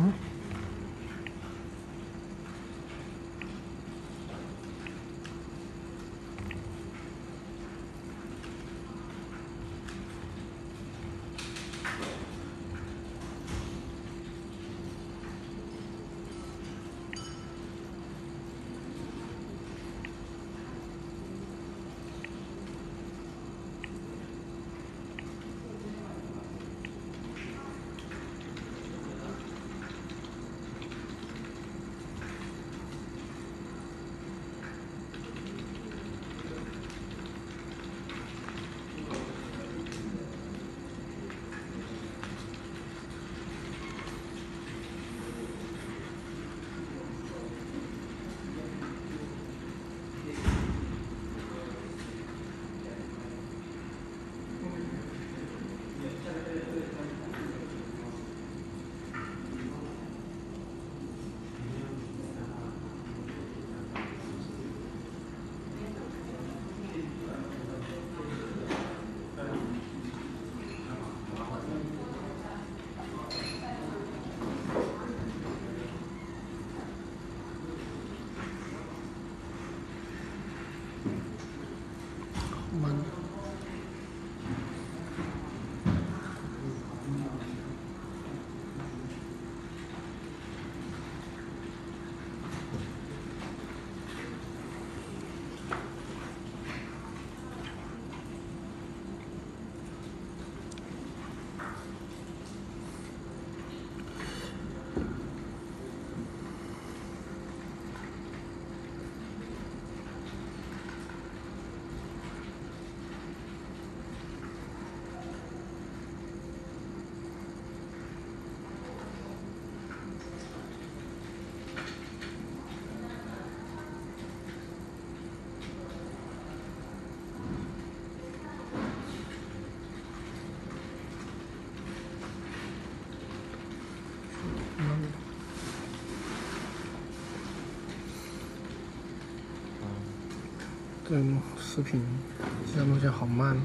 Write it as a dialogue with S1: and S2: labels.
S1: Huh?
S2: 嗯，视频现在录像好慢。